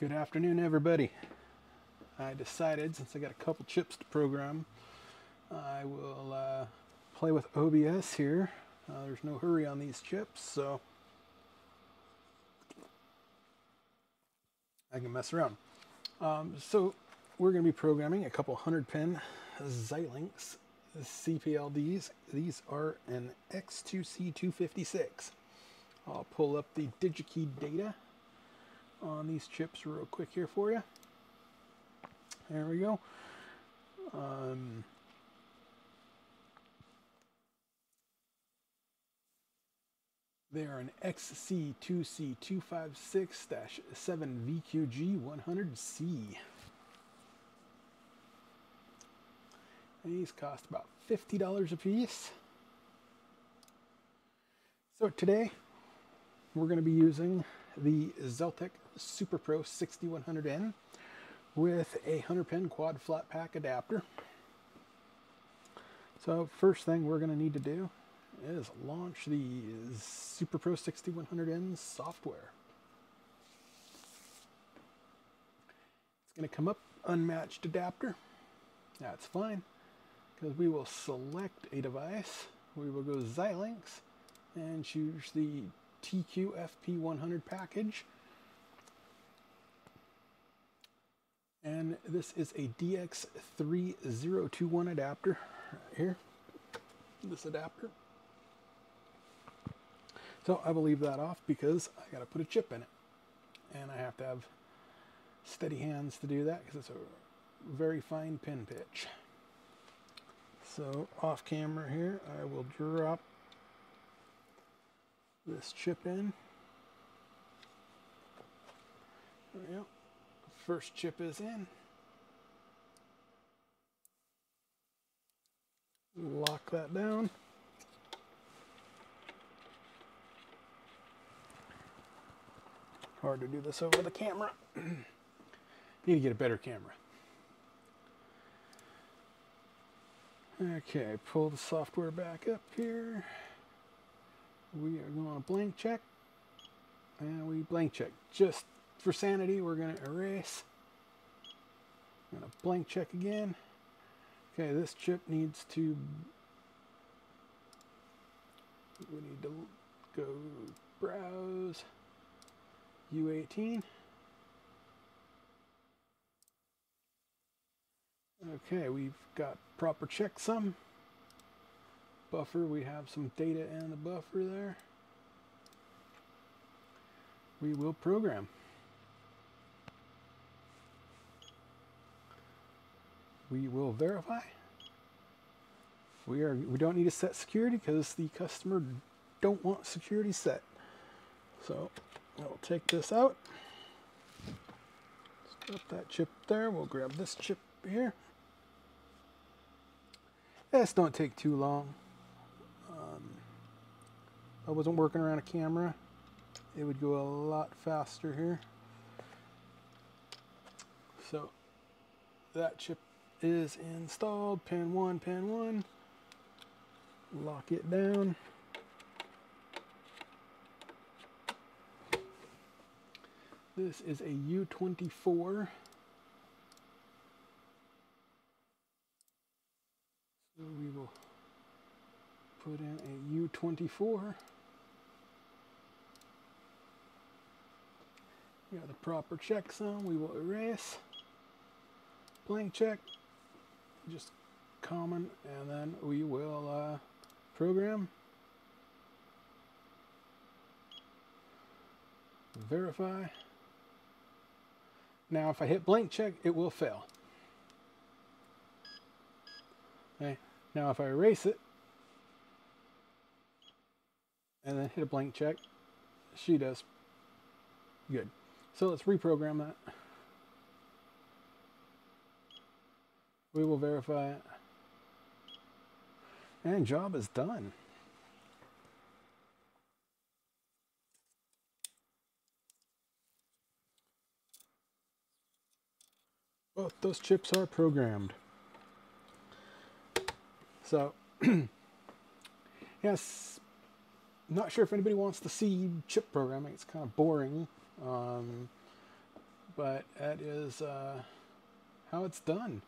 Good afternoon, everybody. I decided, since I got a couple chips to program, I will uh, play with OBS here. Uh, there's no hurry on these chips, so I can mess around. Um, so we're going to be programming a couple hundred pin Xilinx CPLDs. These are an X2C256. I'll pull up the DigiKey data on these chips real quick here for you. There we go. Um, they are an XC2C256-7VQG100C. These cost about $50 a piece. So today we're going to be using the Xeltek Super Pro 6100N with a 100 pin quad flat pack adapter. So first thing we're going to need to do is launch the Super Pro 6100N software. It's going to come up unmatched adapter. That's fine because we will select a device. We will go Xilinx and choose the TQFP100 package. And this is a DX3021 adapter right here. This adapter. So I will leave that off because I got to put a chip in it. And I have to have steady hands to do that because it's a very fine pin pitch. So off camera here, I will drop this chip in. There we go. First chip is in. Lock that down. Hard to do this over the camera. Need to get a better camera. Okay, pull the software back up here. We are going to blank check. And we blank check. Just for sanity, we're going to erase. I'm going to blank check again. Okay, this chip needs to... We need to go browse U18. Okay, we've got proper checksum. Buffer, we have some data in the buffer there. We will program. We will verify. We are we don't need to set security because the customer don't want security set. So I'll take this out. Stop that chip there. We'll grab this chip here. This don't take too long. I wasn't working around a camera. It would go a lot faster here. So that chip is installed. Pin 1, pin 1. Lock it down. This is a U24. So we will put in a U24. We got the proper checksum. We will erase. Blank check. Just common. And then we will uh, program. Verify. Now if I hit blank check, it will fail. Okay. Now if I erase it, and then hit a blank check, she does good. So let's reprogram that. We will verify it. And job is done. Both those chips are programmed. So, yes, not sure if anybody wants to see chip programming. It's kind of boring. Um, but that is uh, how it's done.